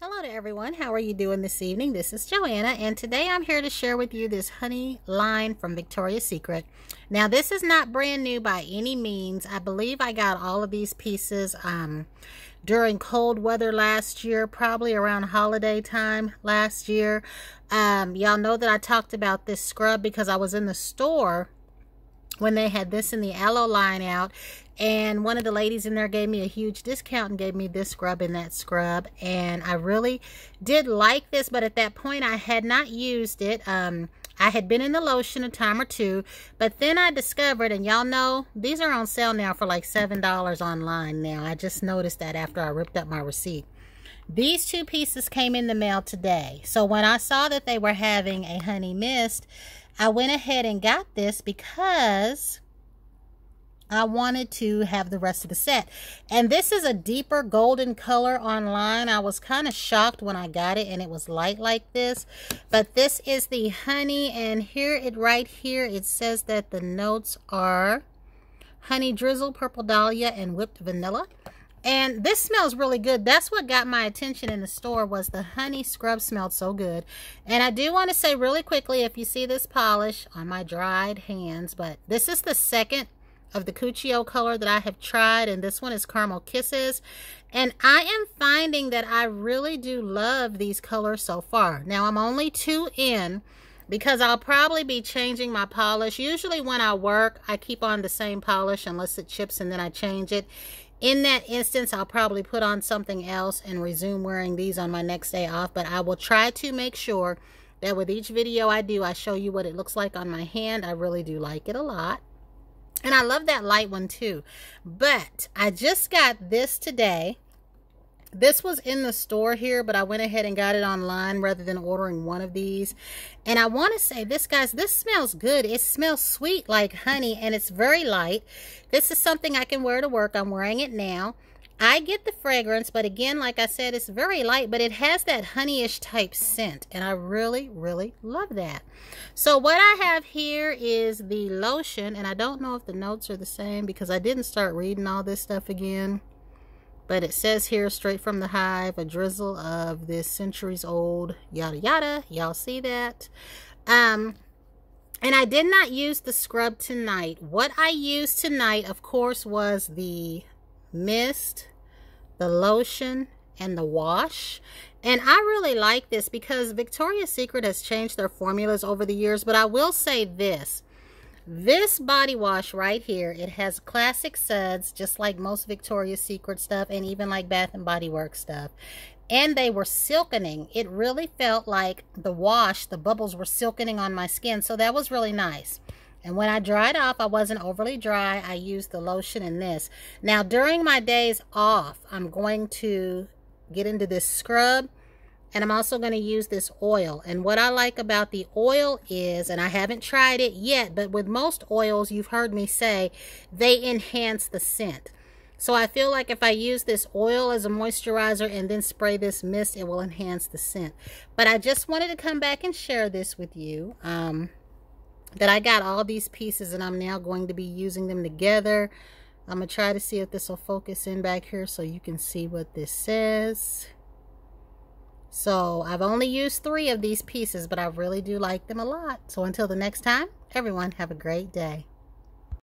Hello to everyone. How are you doing this evening? This is Joanna, and today I'm here to share with you this honey line from Victoria's Secret. Now, this is not brand new by any means. I believe I got all of these pieces um, during cold weather last year, probably around holiday time last year. Um, Y'all know that I talked about this scrub because I was in the store when they had this in the aloe line out and one of the ladies in there gave me a huge discount and gave me this scrub and that scrub and I really did like this but at that point I had not used it. Um I had been in the lotion a time or two but then I discovered and y'all know these are on sale now for like seven dollars online now. I just noticed that after I ripped up my receipt these two pieces came in the mail today so when I saw that they were having a honey mist I went ahead and got this because I wanted to have the rest of the set. And this is a deeper golden color online. I was kind of shocked when I got it and it was light like this. But this is the honey and here it right here it says that the notes are honey drizzle, purple dahlia, and whipped vanilla. And this smells really good. That's what got my attention in the store was the honey scrub smelled so good. And I do want to say really quickly, if you see this polish on my dried hands, but this is the second of the Cuccio color that I have tried. And this one is Caramel Kisses. And I am finding that I really do love these colors so far. Now, I'm only two in because I'll probably be changing my polish. Usually when I work, I keep on the same polish unless it chips and then I change it. In that instance, I'll probably put on something else and resume wearing these on my next day off. But I will try to make sure that with each video I do, I show you what it looks like on my hand. I really do like it a lot. And I love that light one too. But I just got this today this was in the store here but i went ahead and got it online rather than ordering one of these. And i want to say this guys this smells good. It smells sweet like honey and it's very light. This is something i can wear to work. I'm wearing it now. I get the fragrance but again like i said it's very light but it has that honeyish type scent and i really really love that. So what i have here is the lotion and i don't know if the notes are the same because i didn't start reading all this stuff again but it says here, straight from the hive, a drizzle of this centuries old yada yada. Y'all see that? Um, and I did not use the scrub tonight. What I used tonight, of course, was the mist, the lotion, and the wash. And I really like this because Victoria's Secret has changed their formulas over the years. But I will say this. This body wash right here, it has classic suds, just like most Victoria's Secret stuff and even like Bath and Body Works stuff. And they were silkening. It really felt like the wash, the bubbles were silkening on my skin. So that was really nice. And when I dried off, I wasn't overly dry. I used the lotion in this. Now, during my days off, I'm going to get into this scrub and I'm also going to use this oil. And what I like about the oil is, and I haven't tried it yet, but with most oils, you've heard me say, they enhance the scent. So I feel like if I use this oil as a moisturizer and then spray this mist, it will enhance the scent. But I just wanted to come back and share this with you. Um, that I got all these pieces and I'm now going to be using them together. I'm going to try to see if this will focus in back here so you can see what this says. So I've only used three of these pieces, but I really do like them a lot. So until the next time, everyone have a great day.